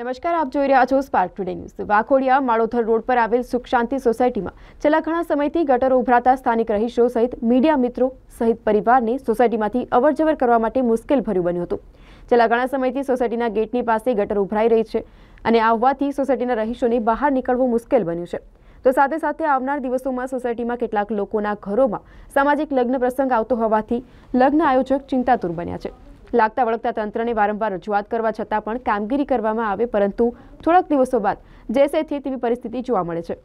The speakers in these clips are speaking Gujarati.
નમસ્કાર આપ જોઈ રહ્યા છો Spark Today News Waghodia Malothar road પર આવેલ સુખ શાંતિ સોસાયટીમાં ચલા ઘણા સમયથી ગટર ઉભરાતા સ્થાનિક રહીશો સહિત મીડિયા મિત્રો સહિત પરિવારને સોસાયટીમાંથી અવરજવર કરવા માટે મુશ્કેલ ભર્યું બન્યું હતું ચલા ઘણા સમયથી સોસાયટીના ગેટની પાસે ગટર ઉભરાઈ રહી છે અને આવવાથી સોસાયટીના રહીશોને બહાર નીકળવું મુશ્કેલ બન્યું છે તો સાથે સાથે આવનાર દિવસોમાં સોસાયટીમાં કેટલાક લોકોના ઘરોમાં સામાજિક લગ્ન પ્રસંગ આવતો હોવાથી લગ્ન આયોજક ચિંતાતુર બન્યા છે લાગતા વળગતા તંત્રને વારંવાર રજૂઆત કરવા છતાં પણ કામગીરી કરવામાં આવે પરંતુ થોડા દિવસો બાદ જેસેથી થી પરિસ્થિતિ જોવા મળે છે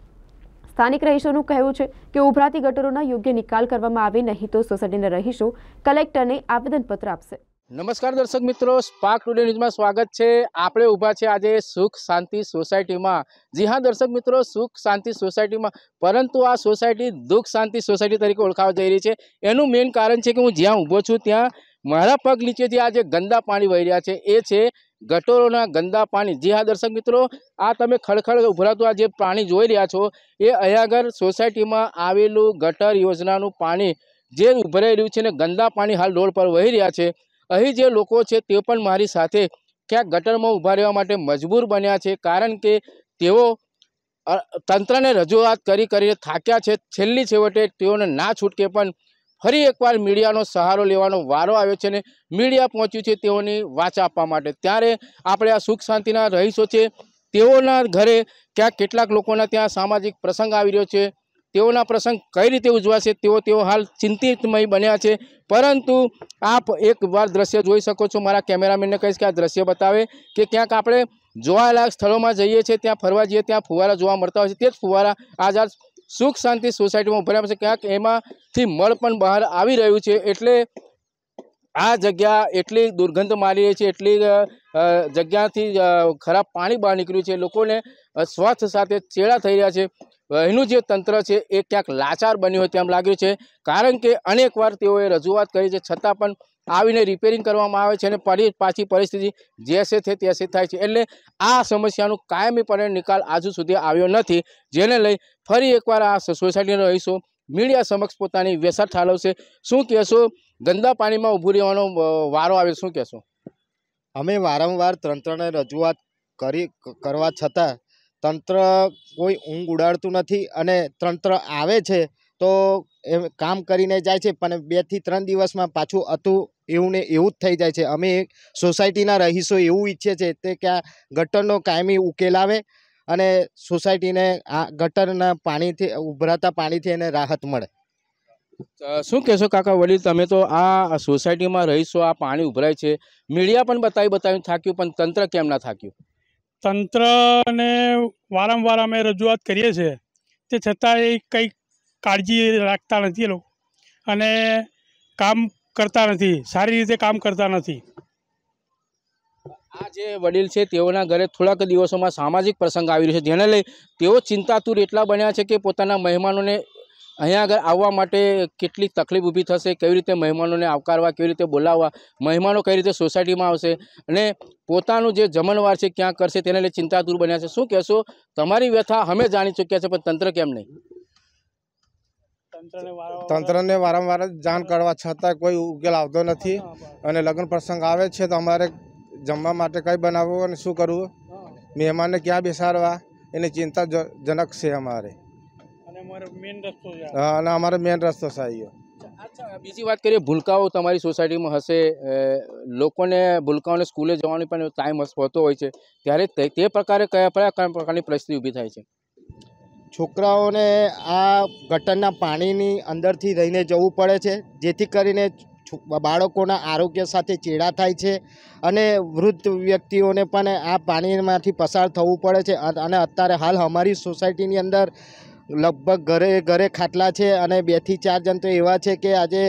સ્થાનિક રહીશોનું કહેવું છે કે ઉભરાતી ગટરોનો યોગ્ય નિકાલ કરવામાં આવે નહીં તો સોસાયટીના રહીશો કલેક્ટરને આবেদন પત્ર આપશે નમસ્કાર દર્શક મિત્રો સ્પાર્ક ટુડે ન્યૂઝમાં સ્વાગત છે આપણે ઊભા છે આજે સુખ શાંતિ સોસાયટીમાં જી હા દર્શક મિત્રો સુખ શાંતિ સોસાયટીમાં પરંતુ આ સોસાયટી દુખ શાંતિ સોસાયટી તરીકે ઓળખાવા જઈ રહી છે એનું મેઈન કારણ છે કે હું જ્યાં ઊભો છું ત્યાં મારા પગ નીચેથી આ જે ગંદા પાણી વહી રહ્યા છે એ છે ગટોરોના ગંદા પાણી જી હા દર્શક મિત્રો આ તમે ખળખળ ઉભરાતું આ જે પાણી જોઈ રહ્યા છો એ અયાગર સોસાયટીમાં આવેલું ગટર યોજનાનું પાણી જે ઉભરાઈ રહ્યું છે ને ગંદા પાણી હાલ રોડ પર વહી રહ્યા છે અહીં જે લોકો છે તે પણ મારી સાથે ક્યાંક ગટરમાં ઊભા રહેવા માટે મજબૂર બન્યા છે કારણ કે તેઓ તંત્રને રજૂઆત કરી કરીને થાક્યા છે છેલ્લી છેવટે તેઓને ના છૂટકે પણ હરી એકવાર મીડિયાનો સહારો લેવાનો વારો આવ્યો છે ને મીડિયા પહોંચ્યું છે તેઓને વાચા આપવા માટે ત્યારે આપણે આ સુખ શાંતિના રહીશો છે તેઓના ઘરે કે આ કેટલાક લોકોના ત્યાં સામાજિક પ્રસંગ આવી રહ્યો છે તેઓના પ્રસંગ કઈ રીતે ઉજવા છે તેઓ તેઓ હાલ ચિંતીતમય બન્યા છે પરંતુ આપ એકવાર દ્રશ્ય જોઈ શકો છો મારા કેમેરામેનને કહીશ કે આ દ્રશ્ય બતાવે કે ક્યાંક આપણે જોવાલા સ્થળોમાં જઈએ છે ત્યાં ફરવા જોઈએ ત્યાં ફુવારા જોવા મળતા હોય છે તે ફુવારા આજાર สุข शांति सोसाइटी માં ઉભરાયા પછી કે કેમાંથી મળ પણ બહાર આવી રહ્યું છે એટલે આ જગ્યા એટલી દુર્ગંધ માળી છે એટલી જગ્યાથી ખરાબ પાણી બહાર નીકળ્યું છે લોકો ને સ્વાસ્થ્ય સાથે ચેડા થઈ રહ્યા છે એનું જે તંત્ર છે એ ક્યાંક લાચાર બન્યું હોય તેમ લાગ્યું છે કારણ કે અનેકવાર તેઓએ રજૂઆત કરી છે છતાં પણ આવીને રિપેરિંગ કરવામાં આવે છે અને પરી પાછી પરિસ્થિતિ જેસે થે તેસે થાય છે એટલે આ સમસ્યાનું કાયમીપણે નિકાલ આજુ સુધી આવ્યો નથી જેને લઈ ફરી એકવાર આ સોસાયટીના રહીશો મીડિયા સમક્ષ પોતાની વેસર ઠાલવશે શું કહેશો ગંદા પાણીમાં ઊભું રહેવાનો વારો આવે શું કહેશો અમે વારંવાર તંત્રને રજૂઆત કરી કરવા છતાં તંત્ર કોઈ ઊંઘ ઉડાડતું નથી અને તંત્ર આવે છે તો એ કામ કરીને જાય છે પણ બેથી ત્રણ દિવસમાં પાછું હતું એવું ને એવું જ થઈ જાય છે અમે સોસાયટીના રહીશો એવું ઈચ્છે છે તે કે આ ગટરનો કાયમી ઉકેલ આવે અને સોસાયટીને આ ગટરના પાણીથી ઉભરાતા પાણીથી એને રાહત મળે શું કહેશો કાકા વડીલ તમે તો આ સોસાયટીમાં રહીશો આ પાણી ઉભરાય છે મીડિયા પણ બતાવી બતાવીને થાક્યું પણ તંત્ર કેમ ના થાક્યું તંત્રને વારંવાર અમે રજૂઆત કરીએ છીએ તે છતાં એ કંઈ કાળજી રાખતા નથી એ લોકો અને કામ કરતા નથી સારી રીતે કામ કરતા નથી આ જે વડીલ છે તેઓના ઘરે થોડાક દિવસોમાં સામાજિક પ્રસંગ આવી રહ્યો છે જેને લઈ તેઓ ચિંતાતુર એટલા બન્યા છે કે પોતાના મહેમાનોને અહીંયા ગર આવવા માટે કેટલી તકલીફ ઊભી થશે કેવી રીતે મહેમાનોને આવકારવા કેવી રીતે બોલાવવા મહેમાનો કઈ રીતે સોસાયટીમાં આવશે અને પોતાનું જે જમણવાર છે ક્યાં કરશે તેનાલે ચિંતાતુર બન્યા છે શું કહેશો તમારી વેથા અમે જાણી ચૂક્યા છે પણ તંત્ર કેમ નહીં તંત્રને તંત્રને વારંવાર જાણ કરવા છતાં કોઈ ઉકેલ આવતો નથી અને લગ્ન પ્રસંગ આવે છે તો અમારે જમવા માટે ક્યાં બનાવવું અને શું કરવું મહેમાનોને ક્યાં બેસાડવા એને ચિંતાજનક છે અમારે હા અને અમારો મેન રસ્તો છે બીજી વાત કરીએ ભૂલકાઓ તમારી સોસાયટીમાં હશે લોકોને ભૂલકાઓને સ્કૂલે જવાની પણ ટાઈમ હોતો હોય છે ત્યારે તે પ્રકારે કયા કયા પ્રકારની પરિસ્થિતિ ઊભી થાય છે છોકરાઓને આ ગટરના પાણીની અંદરથી રહીને જવું પડે છે જેથી કરીને બાળકોના આરોગ્ય સાથે ચેડા થાય છે અને વૃદ્ધ વ્યક્તિઓને પણ આ પાણીમાંથી પસાર થવું પડે છે અને અત્યારે હાલ અમારી સોસાયટીની અંદર લગભગ ઘરે ઘરે ખાટલા છે અને બેથી ચાર જણ તો એવા છે કે આજે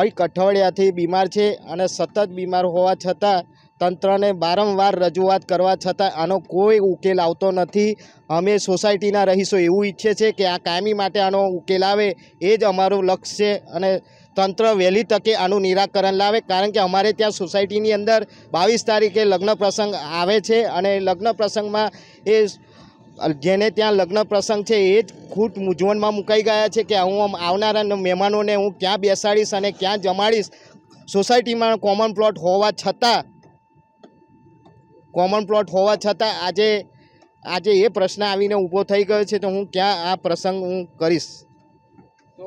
એક અઠવાડિયાથી બીમાર છે અને સતત બીમાર હોવા છતાં તંત્રને વારંવાર રજૂઆત કરવા છતાં આનો કોઈ ઉકેલ આવતો નથી અમે સોસાયટીના રહીશો એવું ઈચ્છે છે કે આ કાયમી માટે આનો ઉકેલ આવે એ જ અમારું લક્ષ્ય છે અને તંત્ર વહેલી તકે આનું નિરાકરણ લાવે કારણ કે અમારે ત્યાં સોસાયટીની અંદર બાવીસ તારીખે લગ્ન પ્રસંગ આવે છે અને લગ્ન પ્રસંગમાં એ અલ જેને ત્યાં લગ્ન પ્રસંગ છે એજ ખૂટ મુજવનમાં મુકાઈ ગયા છે કે હું આવું આવનારા મહેમાનોને હું ક્યાં બેસાડીશ અને ક્યાં જમાડીશ સોસાયટી માં કોમન પ્લોટ હોવા છતાં કોમન પ્લોટ હોવા છતાં આજે આજે એ પ્રશ્ન આવીને ઊભો થઈ ગયો છે તો હું ક્યાં આ પ્રસંગ હું કરીશ તો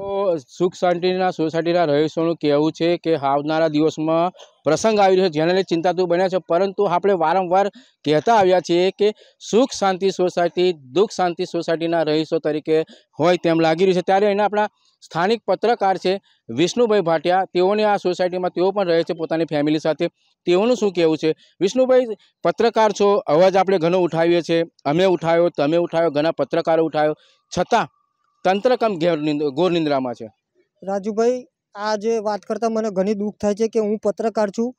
સુખ શાંતિ ના સોસાયટી ના રહેવાસીઓ નું કહેવું છે કે આવનારા દિવસમાં પ્રસંગ આવી રહ્યો છે જનરલ ચિંતાતુ બન્યા છે પરંતુ આપણે વારંવાર કહેતા આવ્યા છે કે સુખ શાંતિ સોસાયટી દુખ શાંતિ સોસાયટી ના રહીસો તરીકે હોય તેમ લાગી રહ્યું છે ત્યારે એના આપના સ્થાનિક પત્રકાર છે વિષ્ણુભાઈ ભાટિયા તેઓ ને આ સોસાયટી માં તેઓ પણ રહે છે પોતાની ફેમિલી સાથે તેઓ નું શું કહેવું છે વિષ્ણુભાઈ પત્રકાર છો અવાજ આપણે ઘણો ઉઠાવ્યો છે અમે ઉઠાવ્યો તમે ઉઠાવ્યો ઘણા પત્રકારો ઉઠાવ્યો છતાં તંત્રકમ ઘોર નિંદ્રા માં છે રાજુભાઈ આજે વાત કરતા મને ઘણી દુખ થાય છે કે હું પત્રકાર છું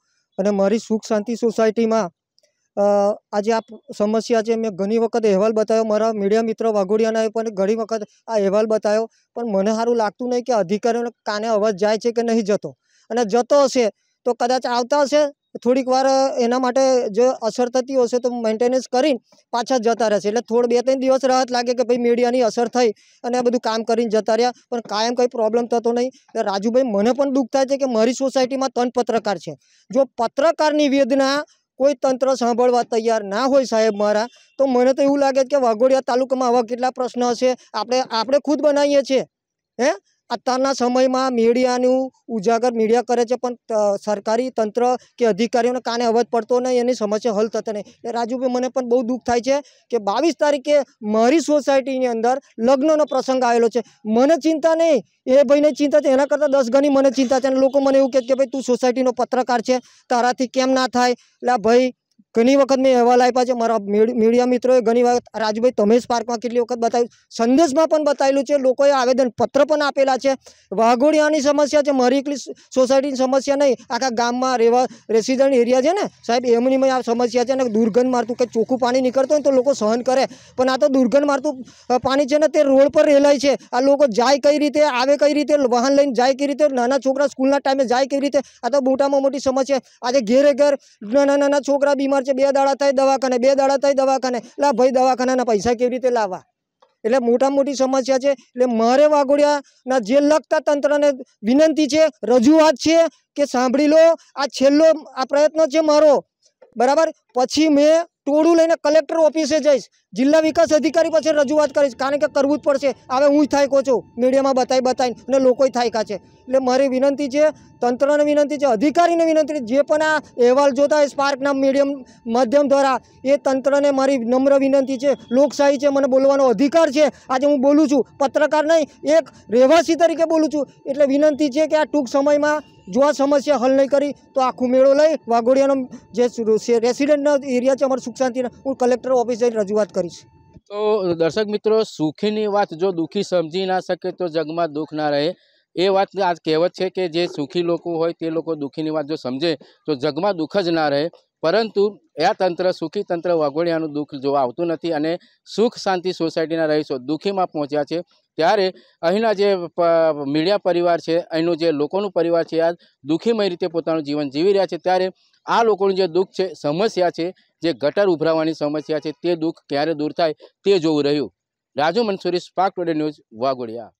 અને મારી સુખ શાંતિ સોસાયટી માં આજે આ સમસ્યા છે મે ઘણી વખત અહેવાલ બતાવ્યો મારા મીડિયા મિત્રો વાઘોડિયાના પણ ઘણી વખત આ અહેવાલ બતાવ્યો પણ મને હારું લાગતું નહી કે અધિકારીઓના કાને અવજ જાય છે કે નહી જતો અને જતો છે તો કદાચ આવતા છે થોડીક વાર એના માટે જે અસર થતી હોય છે તો મેન્ટેનન્સ કરીને પાછા જતા રહે છે એટલે થોડ બે ત્રણ દિવસ રાહત લાગે કે ભઈ મીડિયાની અસર થઈ અને આ બધું કામ કરીને જતા રહ્યા પણ કાયમ કોઈ પ્રોબ્લેમ તોતો નહી કે રાજુ ભાઈ મને પણ દુઃખ થાય છે કે મારી સોસાયટીમાં ત્રણ પત્રકાર છે જો પત્રકારની વેદના કોઈ તંત્ર સંભાળવા તૈયાર ના હોય સાહેબ મારા તો મને તો એવું લાગે છે કે વાઘોડિયા તાલુકામાં આવા કેટલા પ્રશ્નો છે આપણે આપણે ખુદ બનાવીએ છે હે અત્યારના સમયમાં મીડિયાનું ઉજાગર મીડિયા કરે છે પણ સરકારી તંત્ર કે અધિકારીઓના કાને અવદ પડતો નહી એની સમસ્યા હલ થતા નહી એ રાજુભાઈ મને પણ બહુ દુખ થાય છે કે 22 તારીખે મારી સોસાયટીની અંદર લગ્નોનો પ્રસંગ આવેલો છે મને ચિંતા નહી એ ભાઈને ચિંતા છે એના કરતાં 10 ગણી મને ચિંતા છે અને લોકો મને એવું કહે કે ભાઈ તું સોસાયટીનો પત્રકાર છે તારાથી કેમ ના થાય એટલે ભાઈ કની વખત મે એહવાલ આઈ પા છે મારા મીડિયા મિત્રો એ ઘણી વાત રાજુભાઈ તમેસ પાર્ક માં કેટલી વખત બતાયું સંદેશ માં પણ બતાયેલું છે લોકો એ આવેદન પત્ર પણ આપેલા છે વાઘોડીયાની સમસ્યા છે મારી સોસાયટીની સમસ્યા નહીં આખા ગામમાં રેવા રેસિડેન્ટ એરિયા છે ને સાહેબ એમની માં આ સમસ્યા છે ને દુર્ગણ મારતું કે ચોખું પાણી નીકળતો તો લોકો સહન કરે પણ આ તો દુર્ગણ મારતું પાણી છે ને તે રોળ પર રેલાય છે આ લોકો જાય કઈ રીતે આવે કઈ રીતે વાહન લઈને જાય કઈ રીતે નાના છોકરા સ્કૂલના ટાઈમે જાય કઈ રીતે આ તો મોટા મોટી સમસ્યા છે આ દે ઘર ઘર નાના નાના છોકરા બીમાર છે બે દાડા થાય દવાખાને બે દાડા થાય દવાખાને લા ભાઈ દવાખાના પૈસા કેવી રીતે લાવવા એટલે મોટા મોટી સમસ્યા છે એટલે મારે વાઘોડિયાના જે લગતા તંત્રને વિનંતી છે રજૂઆત છે કે સાંભળી લો આ છેલ્લો આ પ્રયત્ન છે મારો બરાબર પછી મેં ટોળું લઈને કલેક્ટર ઓફિસે જઈશ જિલ્લા વિકાસ અધિકારી પાસે રજૂઆત કરીશ કારણ કે કરવું જ પડશે હવે હું થાય કહું છું મીડિયામાં બતાવી બતાવી અને લોકોય થાય છે એટલે મારી વિનંતી છે તંત્રને વિનંતી છે અધિકારીને વિનંતી જે પણ આ અહેવાલ જોતા હોય સ્પાર્કના મીડિયમ માધ્યમ દ્વારા એ તંત્રને મારી નમ્ર વિનંતી છે લોકશાહી છે મને બોલવાનો અધિકાર છે આજે હું બોલું છું પત્રકાર નહીં એક રહેવાસી તરીકે બોલું છું એટલે વિનંતી છે કે આ ટૂંક સમયમાં જુઆ સમસ્યા હલ નઈ કરી તો આખું મેળો લઈ વાગોડિયાનો જે રેસિડેન્શિયલ એરિયા છે અમર સુખ શાંતિ ને ઓ કલેક્ટર ઓફિસર જઈ રજુ વાત કરી છે તો દર્શક મિત્રો સુખી ની વાત જો દુખી સમજી ના શકે તો જગમાં દુખ ના રહે એ વાત આજ કહેવત છે કે જે સુખી લોકો હોય તે લોકો દુખી ની વાત જો સમજે તો જગમાં દુખ જ ના રહે પરંતુ આ તંત્ર સુખી તંત્ર વાગોડિયાનું દુખ જો આવતું નથી અને સુખ શાંતિ સોસાયટી ના રહીશો દુખીમાં પહોંચ્યા છે ત્યારે અહીંના જે મીડિયા પરિવાર છે અહીંનું જે લોકોનું પરિવાર છે આ દુઃખીમય રીતે પોતાનું જીવન જીવી રહ્યા છે ત્યારે આ લોકોનું જે દુઃખ છે સમસ્યા છે જે ગટર ઉભરાવાની સમસ્યા છે તે દુઃખ ક્યારે દૂર થાય તે જોવું રહ્યું Raju Mansuri spark today news Waghodia